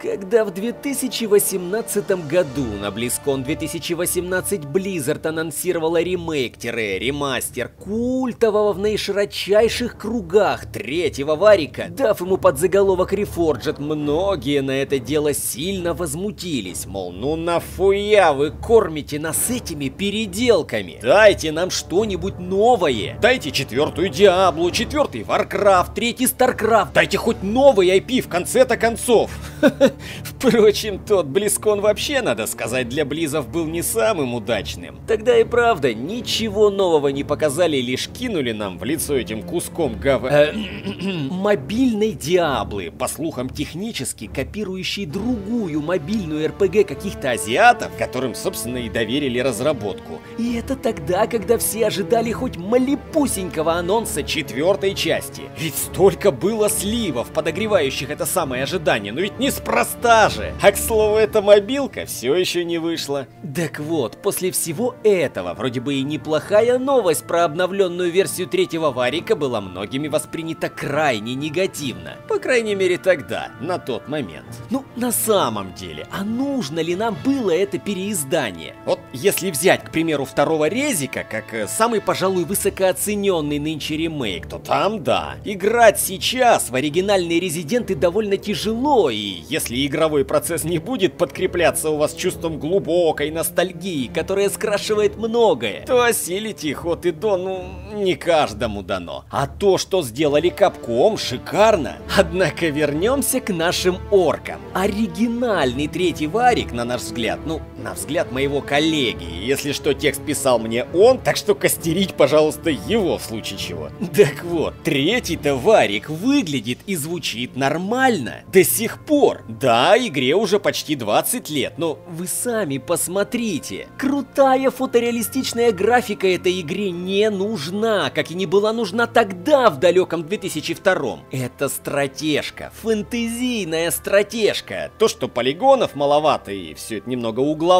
Когда в 2018 году на BlizzCon 2018 Blizzard анонсировала ремейк-ремастер культового в наиширочайших кругах третьего варика, дав ему подзаголовок Reforged, многие на это дело сильно возмутились, мол, ну нафуя вы кормите нас этими переделками? Дайте нам что-нибудь новое. Дайте четвертую Диаблу, четвертый Warcraft, третий StarCraft, дайте хоть новый IP в конце-то концов. Впрочем, тот Близкон вообще, надо сказать, для Близов был не самым удачным. Тогда и правда, ничего нового не показали, лишь кинули нам в лицо этим куском гава... Э, мобильной Диаблы, по слухам технически копирующей другую мобильную РПГ каких-то азиатов, которым, собственно, и доверили разработку. И это тогда, когда все ожидали хоть малепусенького анонса четвертой части. Ведь столько было сливов, подогревающих это самое ожидание, но ведь неспроста же. А к слову, эта мобилка все еще не вышла. Так вот, после всего этого, вроде бы и неплохая новость про обновленную версию третьего варика была многими воспринята крайне негативно. По крайней мере тогда, на тот момент. Ну, на самом деле, а нужно ли нам было это переиздание? Вот если взять, к примеру, второго Резика, как э, самый, пожалуй, высокооцененный нынче ремейк, то там да. Играть сейчас в оригинальные Резиденты довольно тяжело, и если игровой процесс не будет подкрепляться у вас чувством глубокой ностальгии, которая скрашивает многое, то осилить их от и до, ну, не каждому дано. А то, что сделали Капком, шикарно. Однако вернемся к нашим оркам. Оригинальный третий варик, на наш взгляд, ну, на взгляд моего коллеги, если что, текст писал мне он, так что костерить, пожалуйста, его в случае чего. Так вот, третий-то варик выглядит и звучит нормально. До сих пор. Да, игре уже почти 20 лет, но вы сами посмотрите. Крутая фотореалистичная графика этой игре не нужна, как и не была нужна тогда, в далеком 2002 Это стратежка, фэнтезийная стратежка. То, что полигонов маловато и все это немного угловато,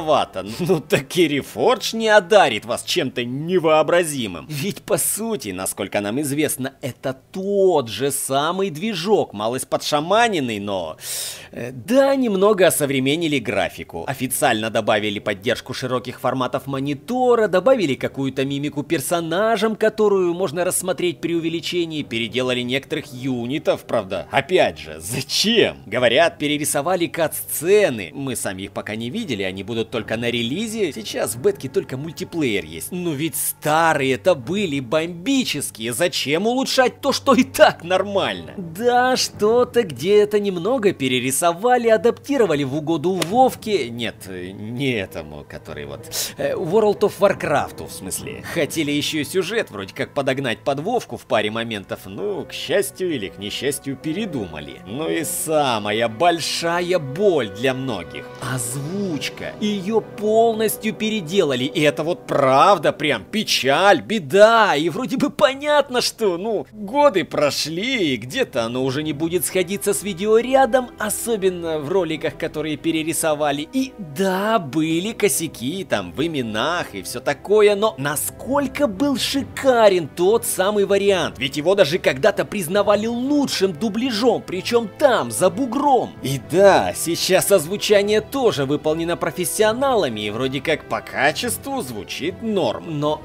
ну так и Reforge не одарит вас чем-то невообразимым. Ведь по сути, насколько нам известно, это тот же самый движок, малость подшаманенный, но... Э, да, немного осовременили графику. Официально добавили поддержку широких форматов монитора, добавили какую-то мимику персонажам, которую можно рассмотреть при увеличении, переделали некоторых юнитов, правда. Опять же, зачем? Говорят, перерисовали кат-сцены. Мы сами их пока не видели, они будут только на релизе. Сейчас в бетке только мультиплеер есть. Но ведь старые-то были бомбические. Зачем улучшать то, что и так нормально? Да, что-то где-то немного перерисовали, адаптировали в угоду Вовке. Нет, не этому, который вот... Э, World of Warcraft, в смысле. Хотели еще сюжет вроде как подогнать под Вовку в паре моментов, ну, к счастью или к несчастью, передумали. Ну и самая большая боль для многих. Озвучка. Ее полностью переделали, и это вот правда прям печаль, беда, и вроде бы понятно, что, ну, годы прошли, и где-то оно уже не будет сходиться с видеорядом, особенно в роликах, которые перерисовали. И да, были косяки там в именах и все такое, но насколько был шикарен тот самый вариант, ведь его даже когда-то признавали лучшим дубляжом, причем там, за бугром. И да, сейчас озвучание тоже выполнено профессионалами, и вроде как по качеству звучит норм, но...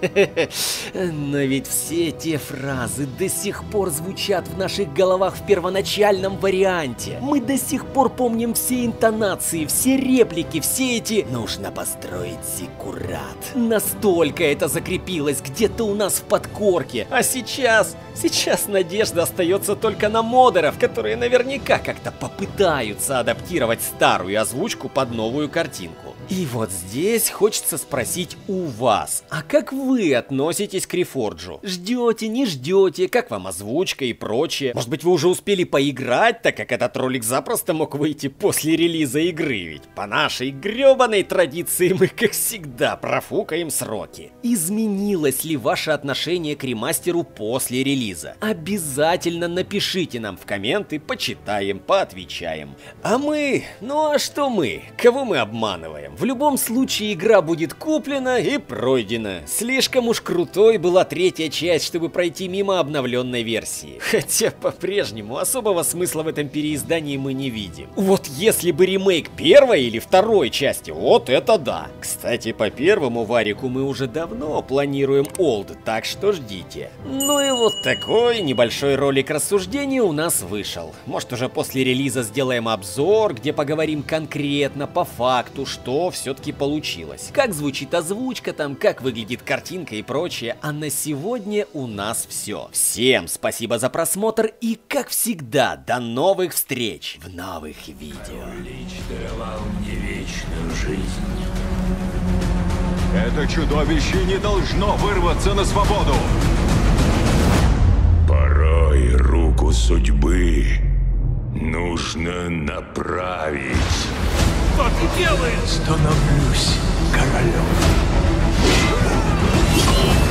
Но ведь все те фразы до сих пор звучат в наших головах в первоначальном варианте. Мы до сих пор помним все интонации, все реплики, все эти «нужно построить зиккурат». Настолько это закрепилось где-то у нас в подкорке. А сейчас, сейчас надежда остается только на модеров, которые наверняка как-то попытаются адаптировать старую озвучку под новую картинку. И вот здесь хочется спросить у вас, а как вы относитесь к Рефорджу? Ждете, не ждете, как вам озвучка и прочее? Может быть вы уже успели поиграть, так как этот ролик запросто мог выйти после релиза игры, ведь по нашей гребаной традиции мы как всегда профукаем сроки. Изменилось ли ваше отношение к ремастеру после релиза? Обязательно напишите нам в комменты, почитаем, поотвечаем. А мы, ну а что мы? Кого мы обманываем? В любом случае игра будет куплена и пройдена. След Слишком уж крутой была третья часть, чтобы пройти мимо обновленной версии. Хотя по-прежнему особого смысла в этом переиздании мы не видим. Вот если бы ремейк первой или второй части, вот это да. Кстати, по первому варику мы уже давно планируем Олд, так что ждите. Ну и вот такой небольшой ролик рассуждений у нас вышел. Может уже после релиза сделаем обзор, где поговорим конкретно, по факту, что все-таки получилось. Как звучит озвучка там, как выглядит картинка и прочее. А на сегодня у нас все. Всем спасибо за просмотр и, как всегда, до новых встреч в новых видео. Лич даровал мне вечную жизнь. Это чудовище не должно вырваться на свободу. Порой руку судьбы нужно направить. Что ты делаешь? Становлюсь королем. Thank you.